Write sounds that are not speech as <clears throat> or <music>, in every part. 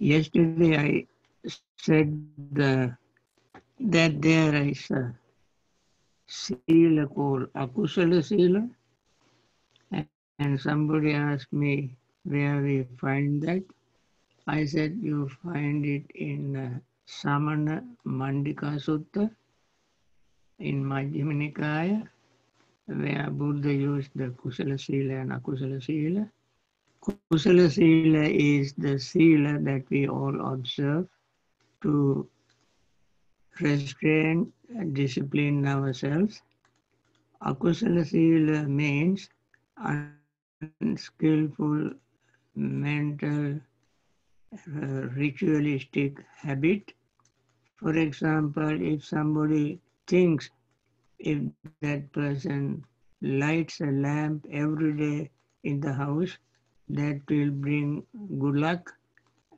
Yesterday I said the, that there is a sila called Akusala Sila. And somebody asked me where we find that. I said you find it in uh, Samana Mandika Sutta in Majjhima Nikaya, where Buddha used the Kusala Sila and Akusala Sila. Kusala Sila is the Sila that we all observe to restrain and discipline ourselves. Akusala Sila means unskillful mental uh, ritualistic habit. For example, if somebody thinks if that person lights a lamp every day in the house, that will bring good luck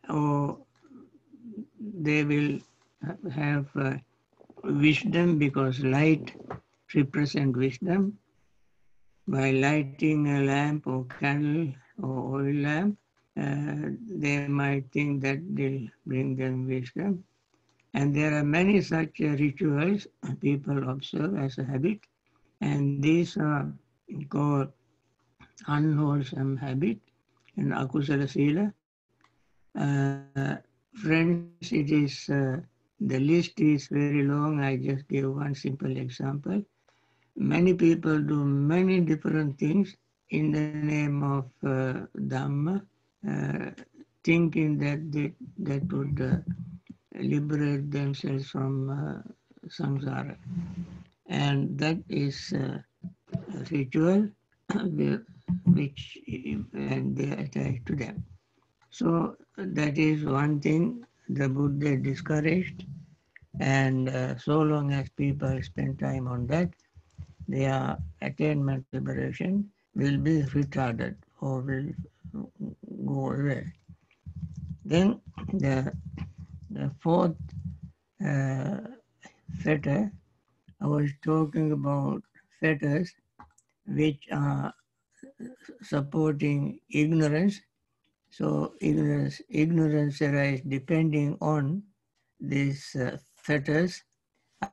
or they will have uh, wisdom because light represent wisdom. By lighting a lamp or candle or oil lamp, uh, they might think that will bring them wisdom. And there are many such uh, rituals people observe as a habit, and these are called unwholesome habit and akusala sila. Uh, friends, it is uh, the list is very long. I just give one simple example many people do many different things in the name of uh, Dhamma, uh, thinking that they, that would uh, liberate themselves from uh, samsara. And that is uh, a ritual <coughs> which and they attach to them. So that is one thing the Buddha discouraged. And uh, so long as people spend time on that, their attainment liberation will be retarded or will go away. Then the, the fourth uh, fetter, I was talking about fetters which are supporting ignorance. So ignorance, ignorance arises depending on these uh, fetters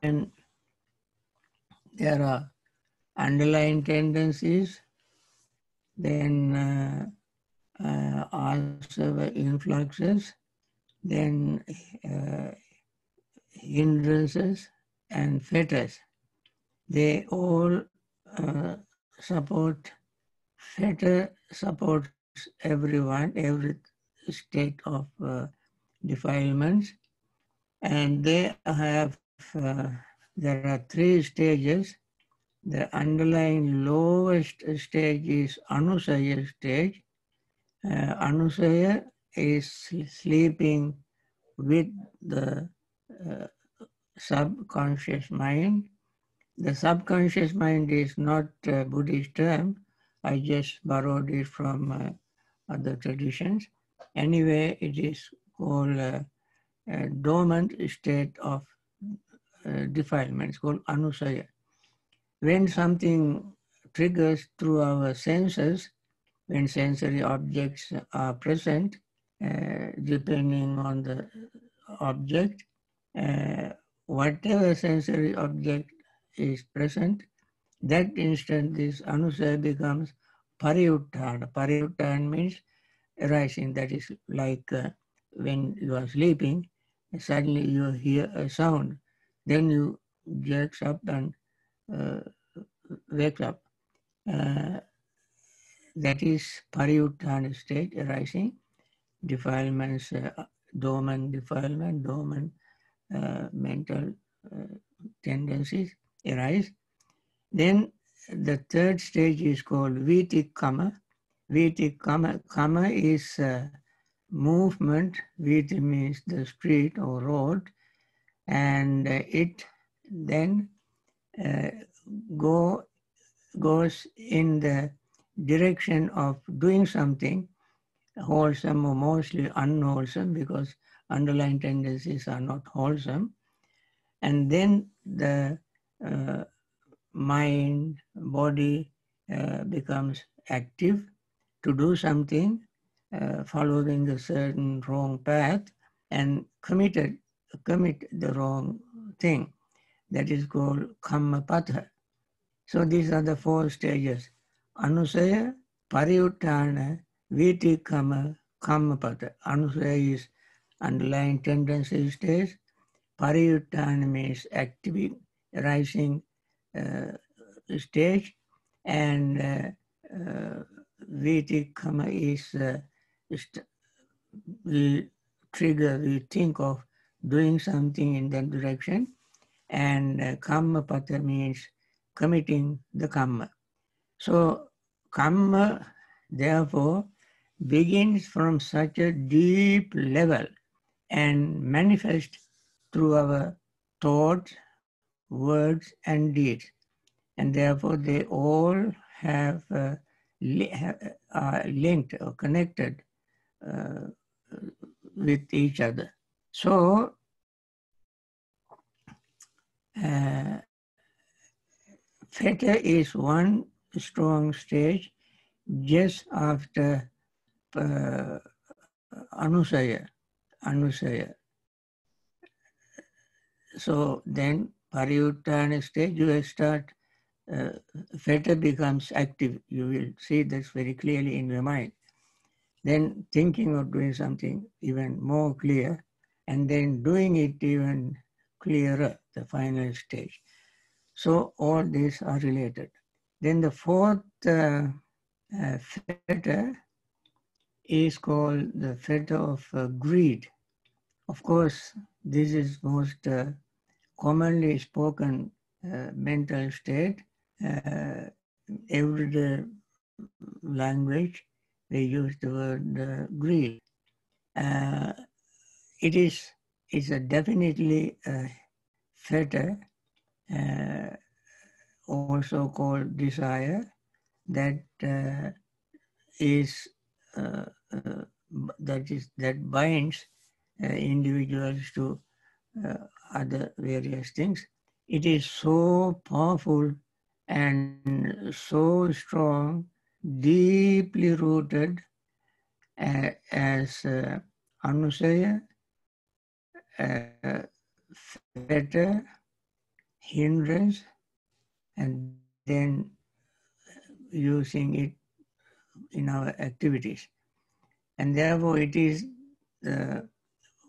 and there are underlying tendencies, then uh, uh, also influxes, then uh, hindrances and fetters. They all uh, support, fetter supports everyone, every state of uh, defilements, and they have, uh, there are three stages the underlying lowest stage is Anusaya stage. Uh, Anusaya is sleeping with the uh, subconscious mind. The subconscious mind is not a Buddhist term. I just borrowed it from uh, other traditions. Anyway, it is called a, a dormant state of uh, defilement. It's called Anusaya when something triggers through our senses, when sensory objects are present, uh, depending on the object, uh, whatever sensory object is present, that instant this anusaya becomes pariyuttana. Pariyuttana means arising, that is like uh, when you are sleeping, suddenly you hear a sound, then you jerk up and uh, wake up. Uh, that is pariyuttana state arising, defilements, uh, dormant defilement, dormant uh, mental uh, tendencies arise. Then the third stage is called vitikama. Vitikama kama is uh, movement. Viti means the street or road, and uh, it then uh, go goes in the direction of doing something wholesome or mostly unwholesome because underlying tendencies are not wholesome. And then the uh, mind, body uh, becomes active to do something uh, following a certain wrong path and committed commit the wrong thing. That is called kammapatha. So these are the four stages. Anusaya, Pariuttana, Vitikama, Kammapatha. Anusaya is underlying tendency stage. Pariuttana means active, rising stage. And uh, uh, Vitikama is uh, we trigger, we think of doing something in that direction. And uh, Kammapatha means committing the karma. So karma, therefore, begins from such a deep level and manifests through our thoughts, words, and deeds. And therefore, they all have uh, li- are linked or connected uh, with each other. So, uh, is one strong stage just after uh, Anusaya. Anusaya. So then Pariuttana stage, you start, uh, becomes active. You will see this very clearly in your mind. Then thinking of doing something even more clear, and then doing it even clearer, the final stage. So all these are related. Then the fourth uh, uh, is called the fetter of uh, greed. Of course, this is most uh, commonly spoken uh, mental state. Uh, everyday language, they use the word greed. it is it's a definitely a fetter, also called desire, that uh, is uh, uh, that is that binds uh, individuals to other various things. It is so powerful and so strong, deeply rooted as uh, Anusaya, uh, fetter, hindrance, and then using it in our activities. And therefore, it is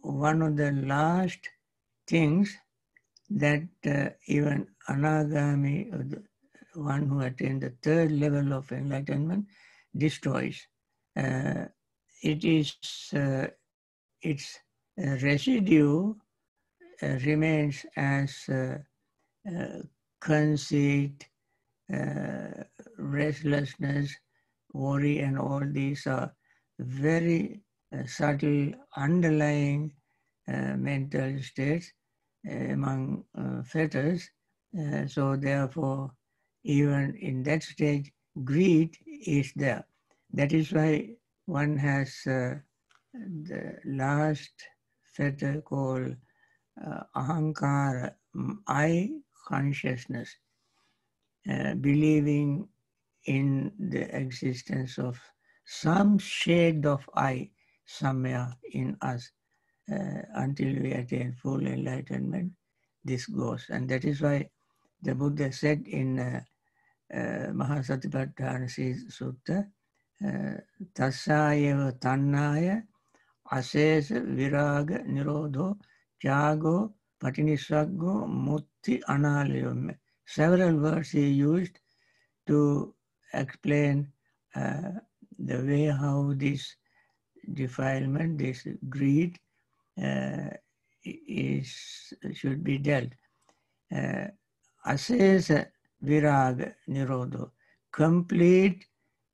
one of the last things that uh, even anagami, one who attained the third level of enlightenment, destroys. Uh, it is uh, its residue uh, remains as uh, uh, conceit, restlessness, worry, and all these are very uh, subtle underlying uh, mental states uh, among uh, fetters. Uh, so therefore, even in that stage, greed is there. That is why one has uh, the last fetter called ahankara, I consciousness, believing in the existence of some shade of I somewhere in us uh, until we attain full enlightenment. This goes. And that is why the Buddha said in uh, uh, Mahasatipatthana Sutta, uh, Tassayeva Tanhaya Asesa Viraga Nirodho Jago Patinissaggo Mutti Analayam. Several words he used to explain uh, the way how this defilement, this greed, is should be dealt. Uh, Asesa virag nirodho, complete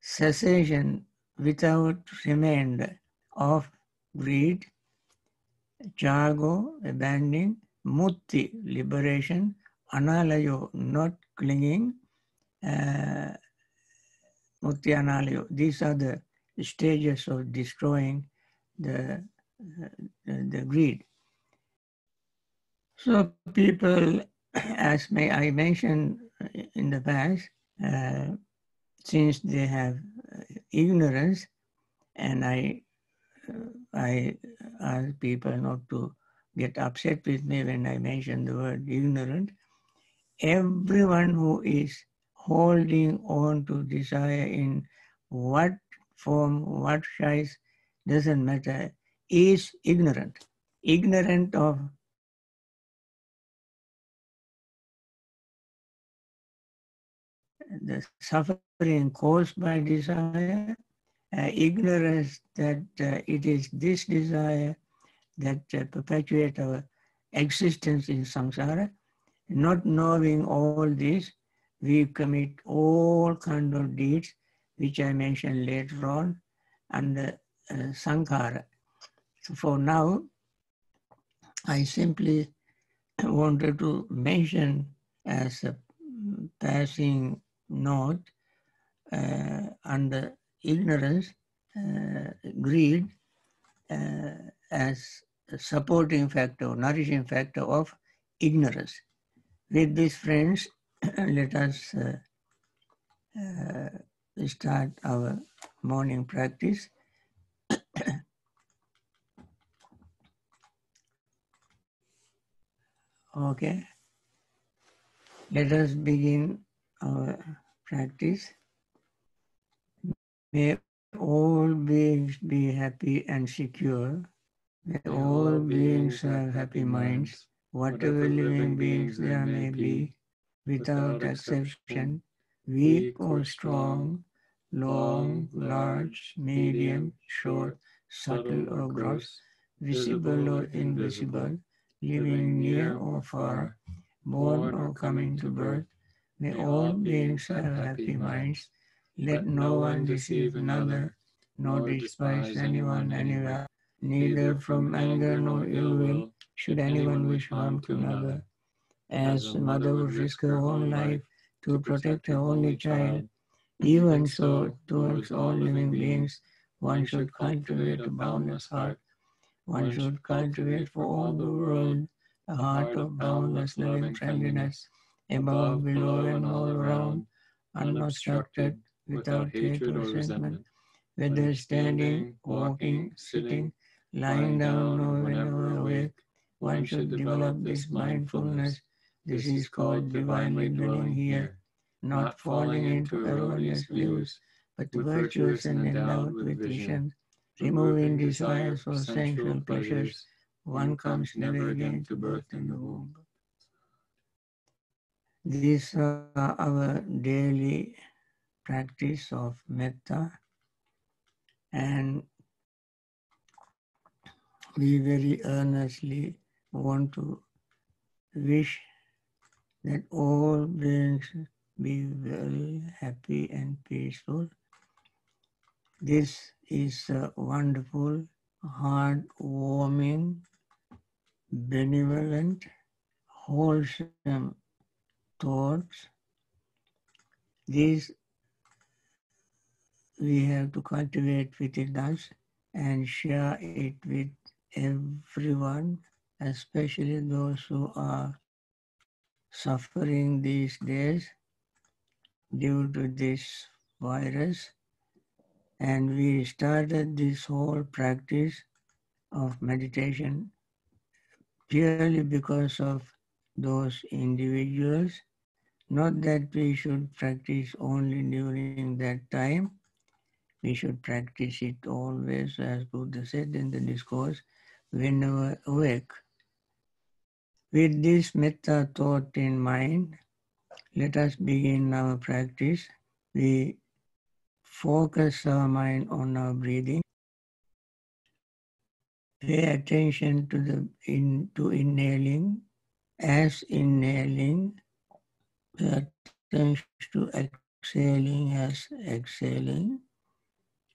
cessation without remainder of greed, jago, abandoning, mutti, liberation, analayo, not clinging, uh, mutti analayo. these are the stages of destroying the, the, greed. So people, <clears throat> as may I mentioned in the past, uh, since they have ignorance and I, uh, I ask people not to get upset with me when I mention the word ignorant. Everyone who is holding on to desire in what form, what size, doesn't matter, is ignorant. Ignorant of the suffering caused by desire, uh, ignorance that uh, it is this desire that uh, perpetuate our existence in samsara. Not knowing all this, we commit all kind of deeds, which I mentioned later on, under uh, sankhara. For now, I simply wanted to mention as a passing note uh, under ignorance, uh, greed, uh, as a supporting factor, nourishing factor of ignorance. With these friends, <clears throat> let us uh, uh, start our morning practice. Okay. Let us begin our practice. May all beings be happy and secure. May all beings have happy minds, whatever living beings there may be, without exception, weak or strong, long, large, medium, short, subtle or gross, visible or invisible, living near or far, born or coming to birth, may all beings have happy minds, let no one deceive another, nor despise anyone anywhere, neither from anger nor ill will should anyone wish harm to another. As a mother would risk her own life to protect her only child, even so towards all living beings, one should cultivate a boundless heart. One should cultivate for all the world a heart of boundless loving friendliness, above, below, and all around, unobstructed, without hatred or resentment, whether standing, walking, sitting, lying down, or whenever awake, one should develop this mindfulness. This is called divinely dwelling here, not falling into erroneous views, but virtuous and endowed with vision, removing desires for sensual pleasures. One comes never again to birth in the womb. These are our daily practice of metta and we very earnestly want to wish that all beings be very happy and peaceful. This is a wonderful, heart-warming, benevolent, wholesome thoughts. These we have to cultivate within us and share it with everyone, especially those who are suffering these days due to this virus. And we started this whole practice of meditation purely because of those individuals. Not that we should practice only during that time, we should practice it always, as Buddha said in the discourse, whenever awake. With this metta thought in mind, let us begin our practice. We focus our mind on our breathing. Pay attention to the in to inhaling as inhaling. Pay attention to exhaling as exhaling.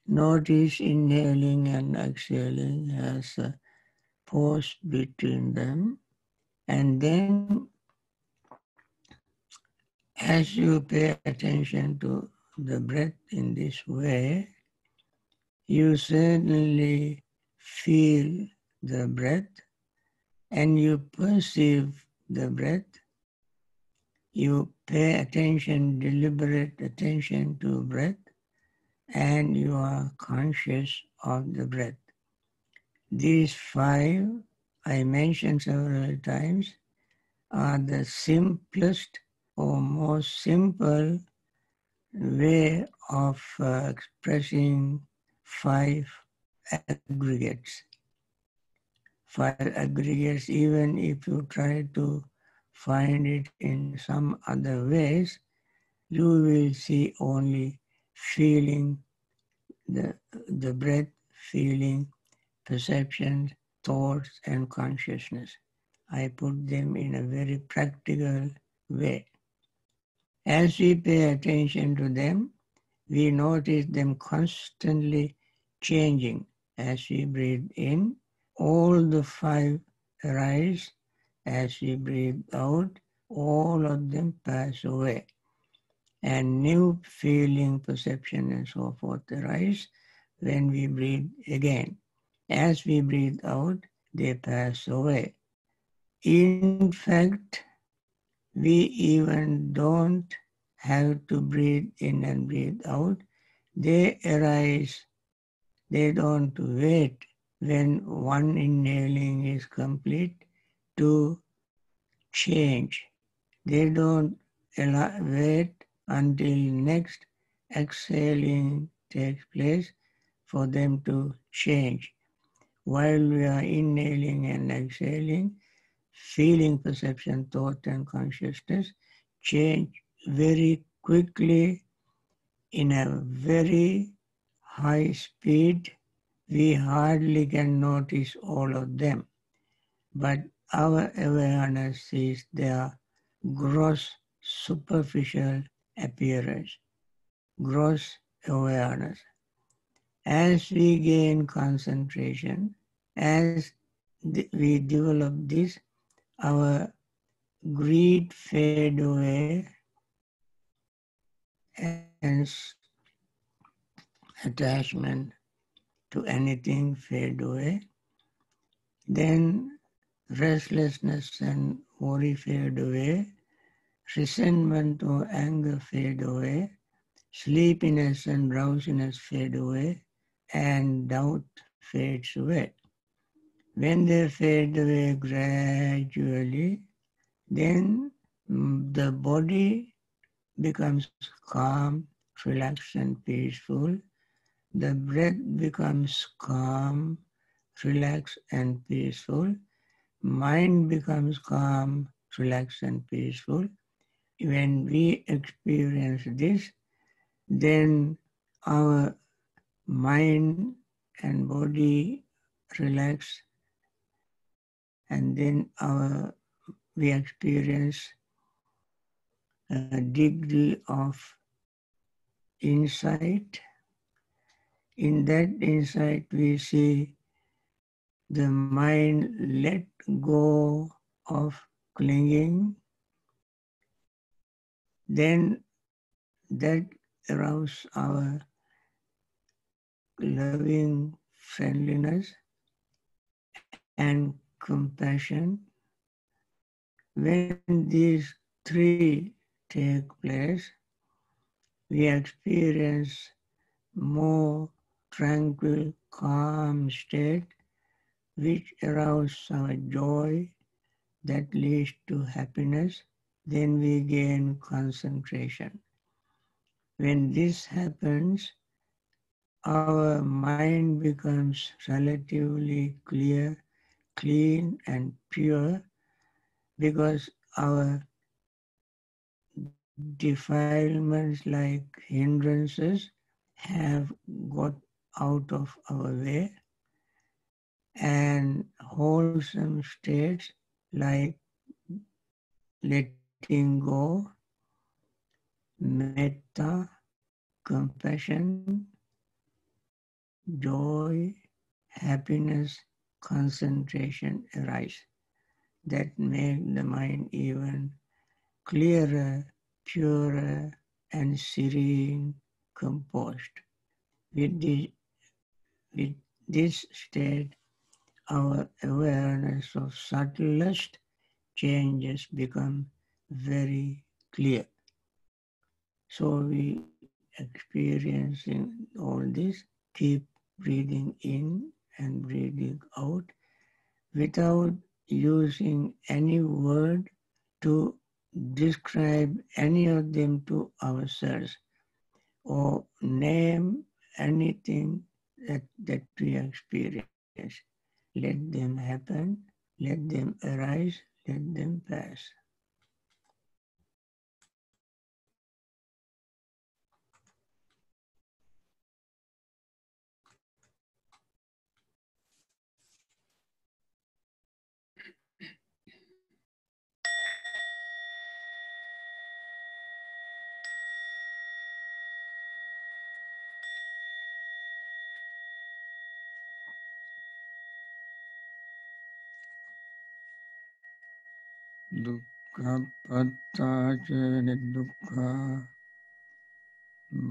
Notice inhaling and exhaling as a pause between them. And then as you pay attention to the breath in this way, you certainly feel the breath and you perceive the breath. You pay attention, deliberate attention to breath and you are conscious of the breath. These five I mentioned several times are the simplest or most simple way of uh, expressing five aggregates. Five aggregates, even if you try to find it in some other ways, you will see only feeling, the, the breath, feeling, perceptions, thoughts, and consciousness. I put them in a very practical way. As we pay attention to them, we notice them constantly changing. As we breathe in, all the five arise. As we breathe out, all of them pass away. And new feeling, perception, and so forth arise when we breathe again. As we breathe out, they pass away. In fact, we even don't have to breathe in and breathe out. They arise, they don't wait when one inhaling is complete to change. They don't wait until next exhaling takes place for them to change. While we are inhaling and exhaling, feeling, perception, thought, and consciousness change very quickly in a very high speed. We hardly can notice all of them. But our awareness sees their gross superficial appearance, gross awareness. As we gain concentration, as we develop this, our greed fade away and attachment to anything fade away. Then restlessness and worry fade away, resentment or anger fade away, sleepiness and drowsiness fade away, and doubt fades away. When they fade away gradually, then mm, the body becomes calm, relaxed, and peaceful. The breath becomes calm, relaxed, and peaceful. Mind becomes calm, relaxed, and peaceful. When we experience this, then our mind and body relax and then our we experience a degree of insight. In that insight, we see the mind let go of clinging. Then that arouses our loving friendliness and compassion. When these three take place, we experience more tranquil, calm state which arouses our joy that leads to happiness. Then we gain concentration. When this happens, our mind becomes relatively clear clean and pure because our defilements like hindrances have got out of our way. And wholesome states like letting go, metta, compassion, joy, happiness, concentration arise that make the mind even clearer, purer, and serene, composed. With, the, with this state, our awareness of subtlest changes become very clear. So we experiencing all this, keep breathing in and breathing out without using any word to describe any of them to ourselves or name anything that, that we experience. Let them happen, let them arise, let them pass. दुःखपत्ता च निर्दुःखा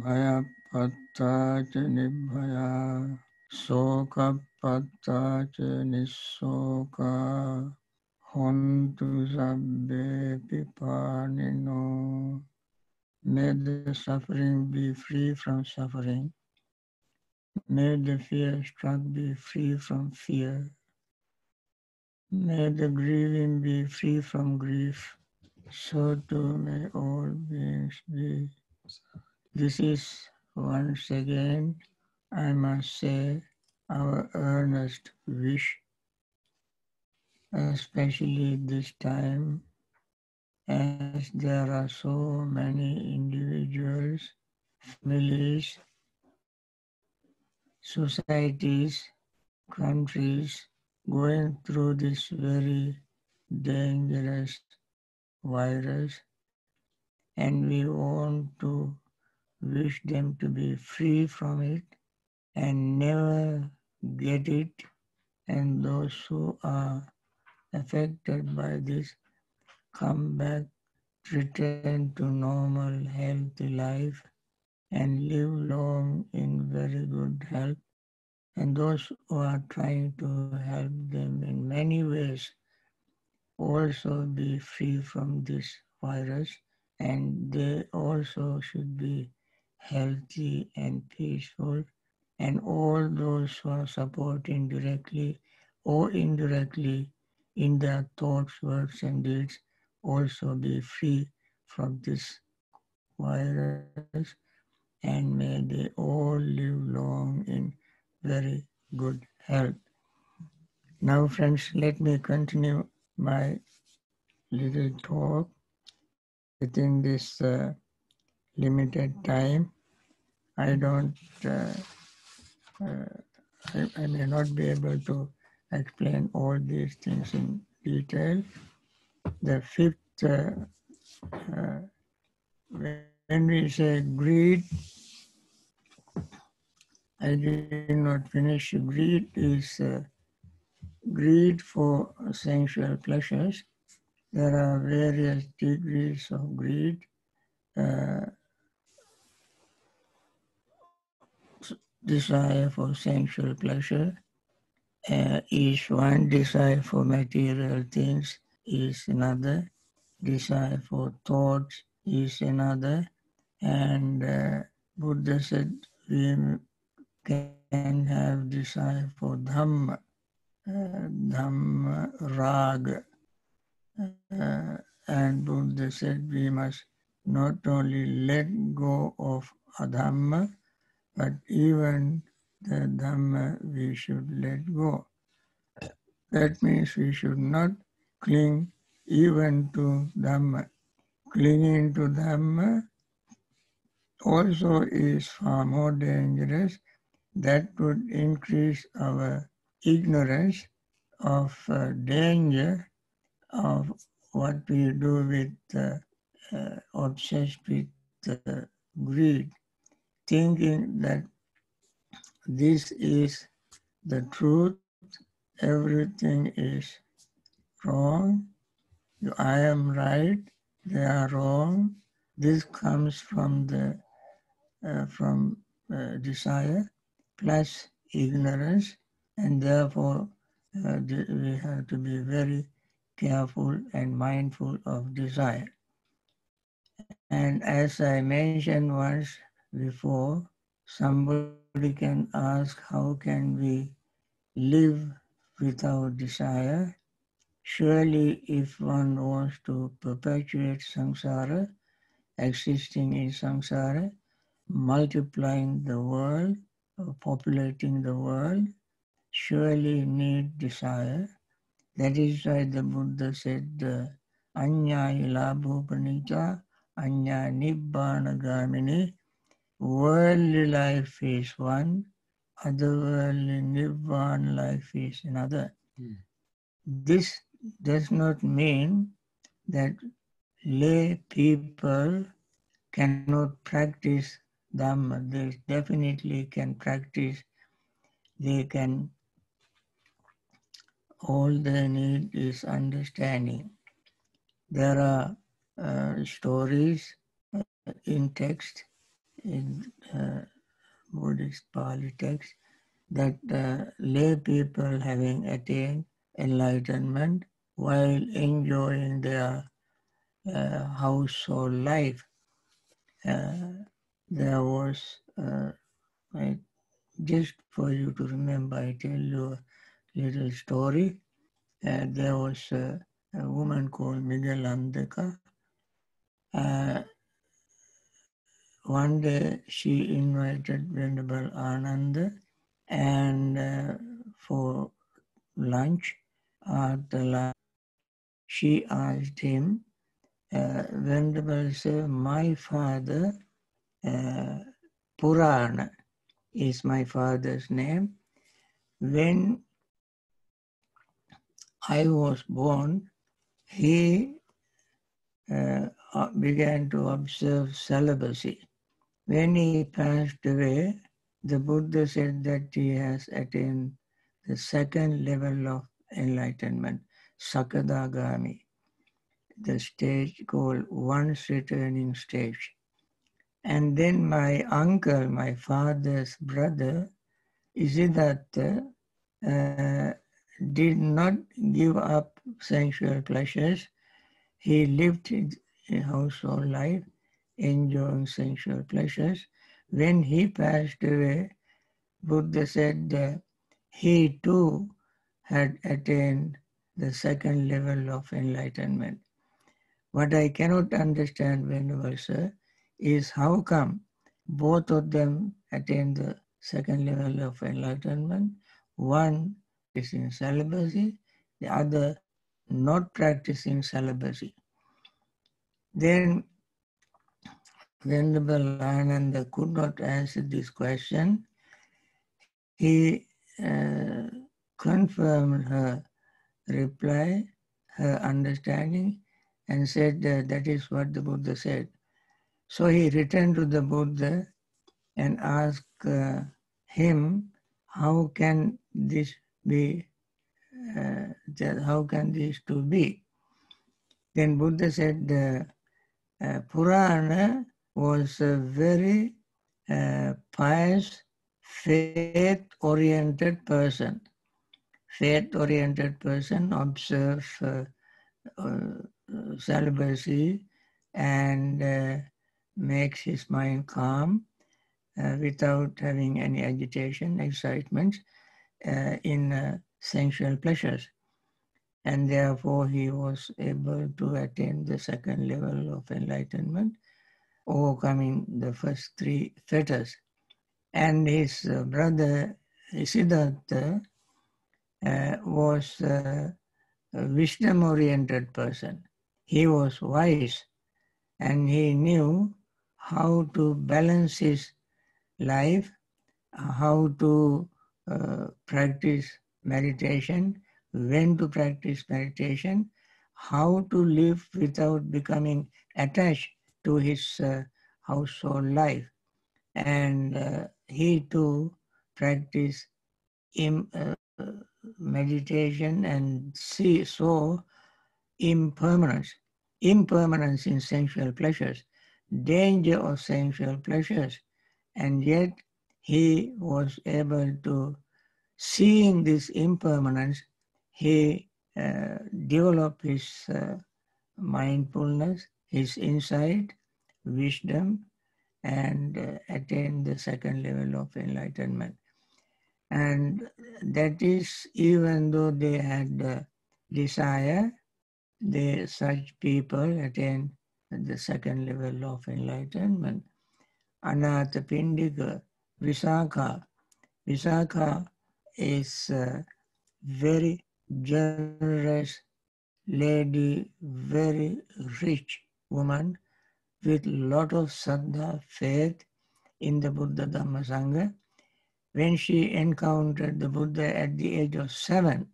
भयपत्ता च निर्भया शोकपत्ता च निःशोका हन्तु sabbe pipanino May the suffering be free from suffering. May the fear struck be free from fear. May the grieving be free from grief, so too may all beings be. This is once again, I must say, our earnest wish, especially this time, as there are so many individuals, families, societies, countries, going through this very dangerous virus and we want to wish them to be free from it and never get it. And those who are affected by this come back return to normal healthy life and live long in very good health. And those who are trying to help them in many ways also be free from this virus and they also should be healthy and peaceful and all those who are supporting directly or indirectly in their thoughts, words and deeds also be free from this virus and may they all live long in very good health. Now, friends, let me continue my little talk within this uh, limited time. I don't, uh, uh, I, I, may not be able to explain all these things in detail. The fifth, uh, uh, when we say greed, I did not finish. Greed is uh, greed for sensual pleasures. There are various degrees of greed. Uh, desire for sensual pleasure uh, is one, desire for material things is another, desire for thoughts is another, and uh, Buddha said we can have desire for Dhamma, Dhamma Rag. Uh, and Buddha said we must not only let go of Adhamma, but even the Dhamma we should let go. That means we should not cling even to Dhamma. Clinging to Dhamma also is far more dangerous that would increase our ignorance of uh, danger of what we do with uh, uh, obsessed with uh, greed, thinking that this is the truth, everything is wrong, I am right, they are wrong. This comes from the uh, from uh, desire plus ignorance, and therefore uh, we have to be very careful and mindful of desire. And as I mentioned once before, somebody can ask, how can we live without desire? Surely, if one wants to perpetuate samsara, existing in samsara, multiplying the world, populating the world, surely need desire. That is why the Buddha said, Anya ilabhupanita, Anya nibbana gamini, worldly life is one, otherworldly nirvana life is another. Mm. This does not mean that lay people cannot practice Dhamma. They definitely can practice. They can, all they need is understanding. There are uh, stories uh, in text in uh, Buddhist Pali text that uh, lay people having attained enlightenment while enjoying their uh, household life. Uh, there was, uh, I, just for you to remember, I tell you little story. Uh, there was a, a, woman called Miguelandeka. Uh, one day she invited Venerable Ananda and uh, for lunch after lunch she asked him, uh, Venerable sir, my father, uh, Purana is my father's name. When I was born, he uh, began to observe celibacy. When he passed away, the Buddha said that he has attained the second level of enlightenment, Sakadagami, the stage called once returning stage. And then my uncle, my father's brother, Isidatta, uh, did not give up sensual pleasures. He lived a household life enjoying sensual pleasures. When he passed away, Buddha said that he too had attained the second level of enlightenment. What I cannot understand, Venerable Sir, is how come both of them attained the second level of enlightenment. One in celibacy, the other not practicing celibacy. Then Venerable Ananda could not answer this question. He uh, confirmed her reply, her understanding, and said that, that is what the Buddha said. So he returned to the Buddha and asked uh, him, how can this be, uh, how can these two be? Then Buddha said, uh, Purana was a very uh, pious, faith-oriented person. Faith-oriented person observes uh, uh, celibacy and uh, makes his mind calm without having any agitation, excitement uh, in sensual pleasures. And therefore he was able to attain the second level of enlightenment overcoming the first three fetters. And his uh, brother Siddhartha uh, was uh, a wisdom-oriented person. He was wise and he knew how to balance his life, how to uh, practice meditation, when to practice meditation, how to live without becoming attached to his uh, household life. And uh, he too practiced Im, uh, meditation and see, saw impermanence, impermanence in sensual pleasures, danger of sensual pleasures. And yet he was able to, seeing this impermanence, he uh, developed his uh, mindfulness his insight, wisdom, and uh, attain the second level of enlightenment. And that is even though they had desire, they, such people attain the second level of enlightenment. Anatha Pindika, Visakha. Visakha is a very generous lady, very rich woman with lot of saddha, faith in the Buddha Dhamma Sangha. When she encountered the Buddha at the age of seven,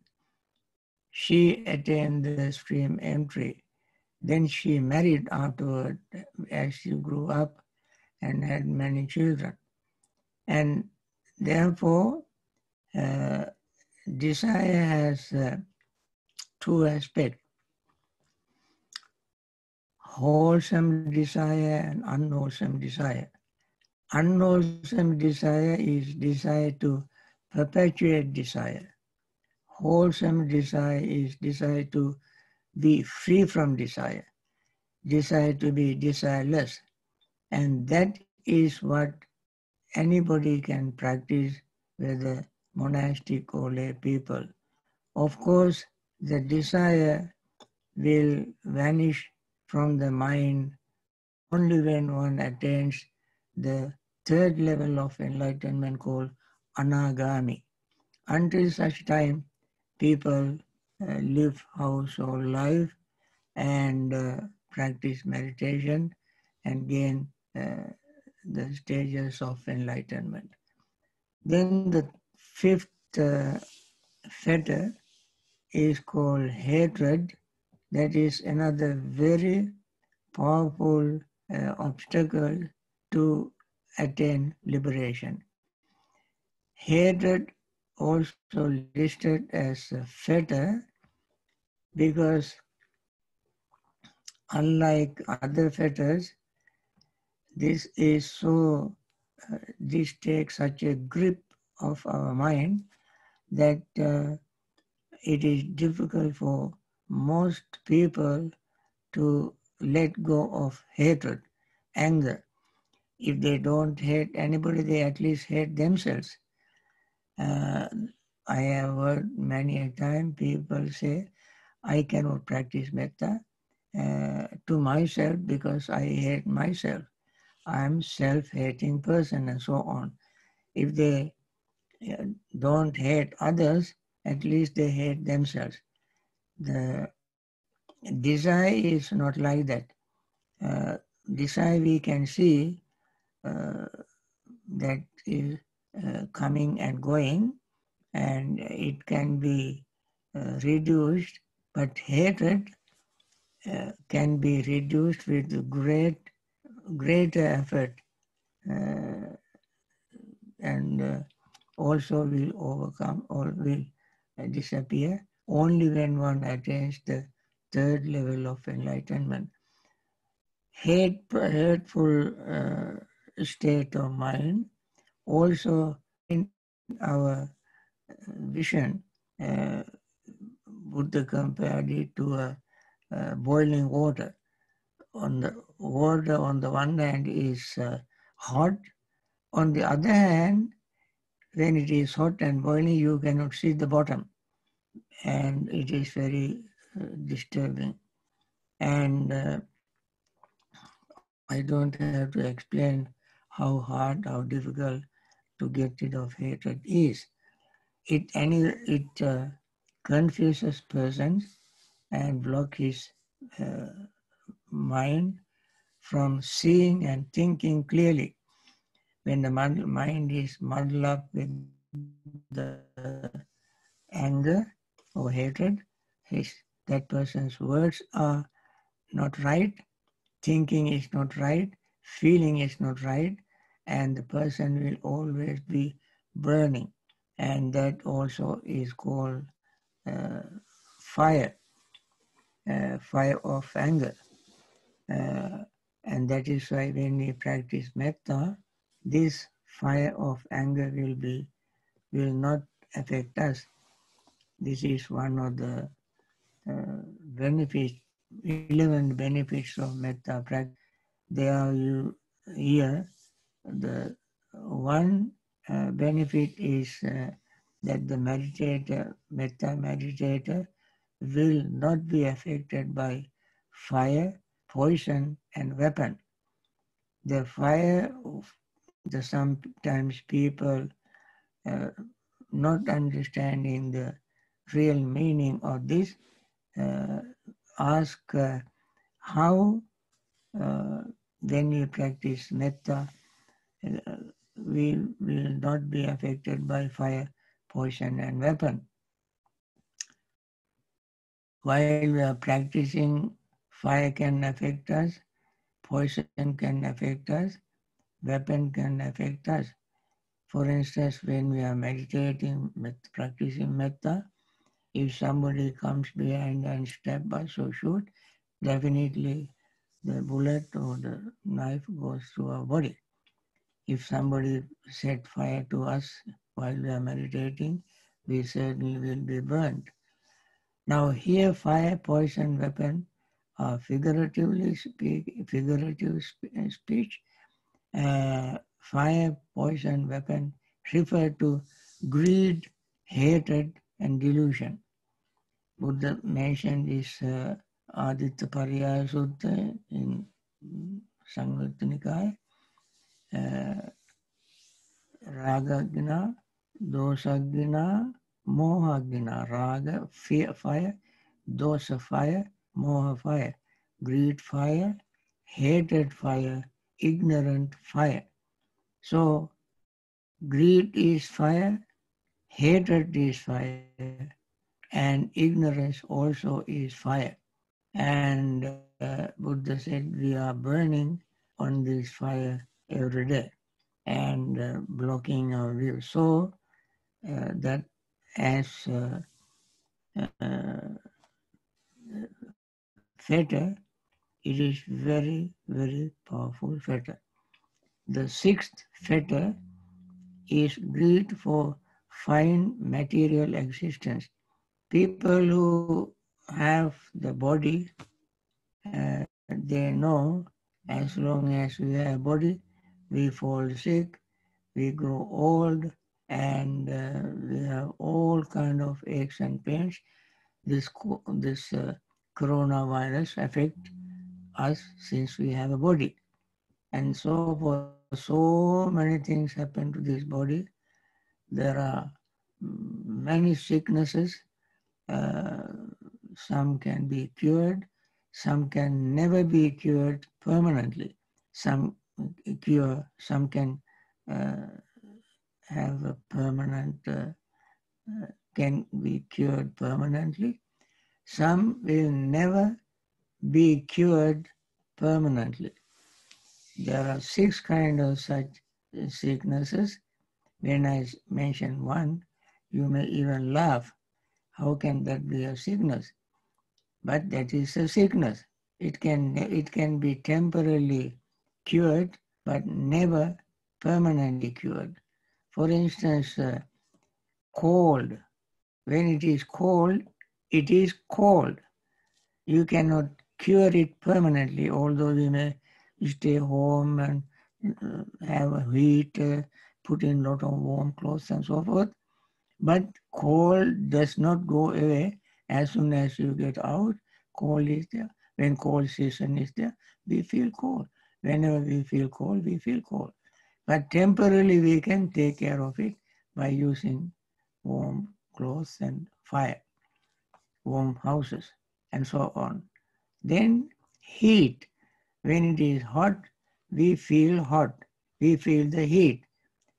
she attained the stream entry. Then she married afterward as she grew up and had many children. And therefore, uh, desire has uh, two aspects wholesome desire and unwholesome desire. Unwholesome desire is desire to perpetuate desire. Wholesome desire is desire to be free from desire, desire to be desireless. And that is what anybody can practice, with whether monastic or lay people. Of course, the desire will vanish from the mind only when one attains the third level of enlightenment called anagami. Until such time, people uh, live household life and uh, practice meditation and gain uh, the stages of enlightenment. Then the fifth uh, fetter is called hatred that is another very powerful uh, obstacle to attain liberation. Hatred also listed as a fetter because unlike other fetters, this is so, uh, this takes such a grip of our mind that uh, it is difficult for most people to let go of hatred, anger. If they don't hate anybody, they at least hate themselves. Uh, I have heard many a time people say, I cannot practice metta uh, to myself because I hate myself. I'm self-hating person and so on. If they uh, don't hate others, at least they hate themselves. The desire is not like that. Uh, desire we can see uh, that is uh, coming and going and it can be uh, reduced, but hatred uh, can be reduced with great, greater effort uh, and also will overcome or will disappear only when one attains the third level of enlightenment. Hate, hateful uh, state of mind also in our vision, uh, Buddha compared it to a, a, boiling water. On the water, on the one hand, is uh, hot. On the other hand, when it is hot and boiling, you cannot see the bottom and it is very uh, disturbing. And uh, I don't have to explain how hard, how difficult to get rid of hatred is. It, any, it uh, confuses persons and block his uh, mind from seeing and thinking clearly. When the mind is muddled up with the anger, or hatred, his, that person's words are not right, thinking is not right, feeling is not right, and the person will always be burning. And that also is called uh, fire, uh, fire of anger. Uh, and that is why when we practice metta, this fire of anger will be will not affect us this is one of the uh, benefits, 11 benefits of metta practice. They are here the one uh, benefit is uh, that the meditator, metta meditator, will not be affected by fire, poison, and weapon. The fire, the sometimes people uh, not understanding the real meaning of this, uh, ask uh, how uh, when you practice metta, uh, we will not be affected by fire, poison, and weapon. While we are practicing, fire can affect us, poison can affect us, weapon can affect us. For instance, when we are meditating, practicing metta, if somebody comes behind and stab us or shoot, definitely the bullet or the knife goes through our body. If somebody set fire to us while we are meditating, we certainly will be burned. Now here fire, poison, weapon are figuratively speak, figurative speech. Uh, fire, poison, weapon refer to greed, hatred, and delusion. Buddha mentioned this uh, Aditta Pariyaya Sutta in Samyutta Nikaya. Uh, Ragagna, Dosagna, Mohagna. Raga, fear, fire. Dosa, fire. Moha, fire. Greed, fire. Hatred, fire. Ignorant, fire. So, greed is fire, hatred is fire, and ignorance also is fire. And uh, Buddha said we are burning on this fire every day and uh, blocking our view. So uh, that as fetter, it is very, very powerful fetter. The sixth fetter is greed for fine material existence. People who have the body, uh, they know as long as we have body, we fall sick, we grow old, and uh, we have all kind of aches and pains. This this uh, coronavirus affect us since we have a body, and so for so many things happen to this body. There are many sicknesses. Uh, some can be cured. Some can never be cured permanently. Some cure. Some can uh, have a permanent. Uh, uh can be cured permanently. Some will never be cured permanently. There are six kinds of such sicknesses. When I mention one, you may even laugh. How can that be a sickness? But that is a sickness. It can, it can be temporarily cured, but never permanently cured. For instance, uh, cold. When it is cold, it is cold. You cannot cure it permanently, although you may stay home and uh, have a heat, uh, put in a lot of warm clothes and so forth. But cold does not go away as soon as you get out. Cold is there. When cold season is there, we feel cold. Whenever we feel cold, we feel cold. But temporarily we can take care of it by using warm clothes and fire, warm houses, and so on. Then heat. When it is hot, we feel hot. We feel the heat.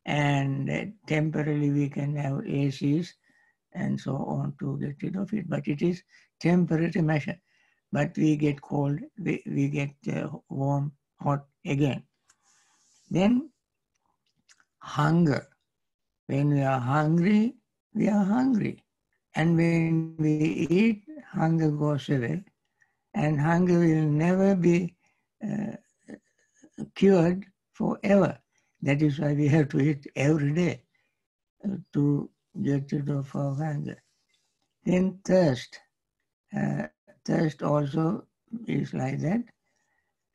And temporarily we can have ACs and so on to get rid of it. But it is temporary measure. But we get cold, we, we get uh, warm, hot again. Then hunger. When we are hungry, we are hungry. And when we eat, hunger goes away. And hunger will never be uh, cured forever. That is why we have to eat every day uh, to get rid of our hunger. Then thirst. Uh, thirst also is like that.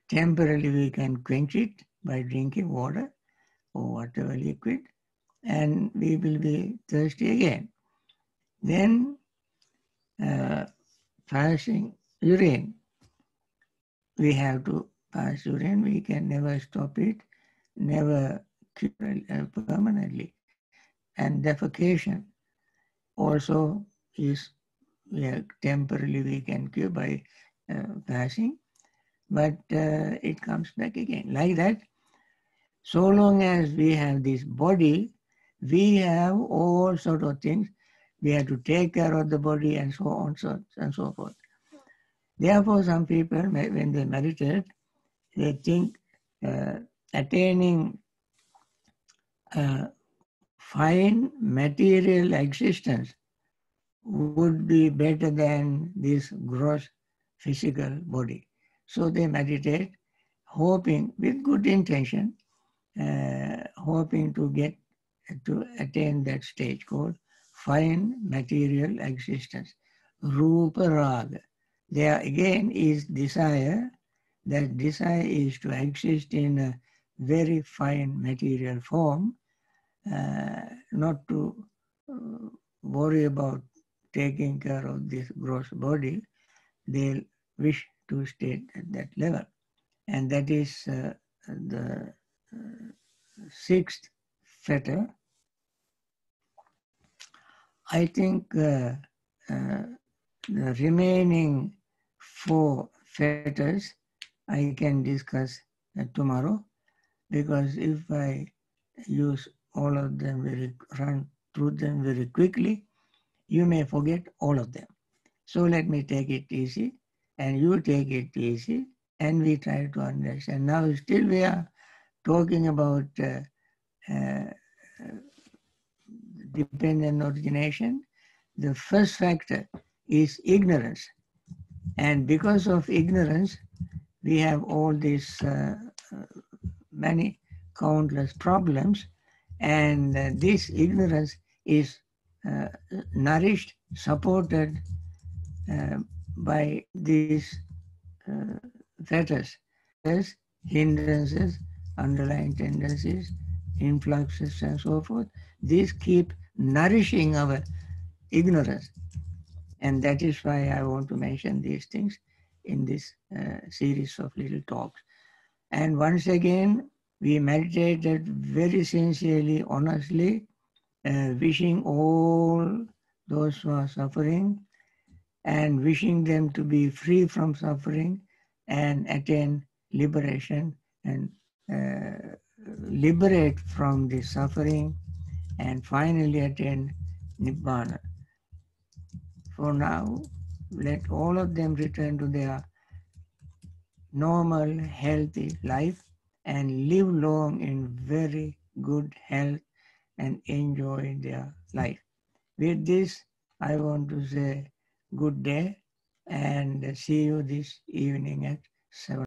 Temporarily we can quench it by drinking water, or whatever liquid, and we will be thirsty again. Then uh, passing urine. We have to pass urine. We can never stop it, never cure uh, permanently. And defecation also is yeah, temporarily we can cure by uh, passing, but uh, it comes back again. Like that, so long as we have this body, we have all sort of things. We have to take care of the body and so on so, and so forth. Therefore, some people, when they meditate, they think uh, attaining uh, fine material existence would be better than this gross physical body. So they meditate, hoping with good intention, uh, hoping to get to attain that stage called fine material existence. Rupa Raga. There again is desire. That desire is to exist in a very fine material form, uh, not to uh, worry about taking care of this gross body, they wish to stay at that level. And that is uh, the uh, sixth fetter. I think uh, uh the remaining four fetters I can discuss uh, tomorrow because if I use all of them very, run through them very quickly, you may forget all of them. So let me take it easy and you take it easy and we try to understand. Now still we are talking about uh, uh, dependent origination. The first factor is ignorance. And because of ignorance, we have all these uh, uh many countless problems and uh, this ignorance is uh, nourished, supported uh, by these uh, fetters, hindrances, underlying tendencies, influxes, and so forth. These keep nourishing our ignorance. And that is why I want to mention these things in this uh, series of little talks. And once again, we meditated very sincerely, honestly, uh, wishing all those who are suffering and wishing them to be free from suffering and attain liberation and uh, liberate from the suffering and finally attain Nibbana. For now, let all of them return to their normal, healthy life and live long in very good health and enjoy their life. With this, I want to say good day and see you this evening at 7.